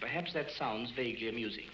Perhaps that sounds vaguely amusing.